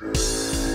Música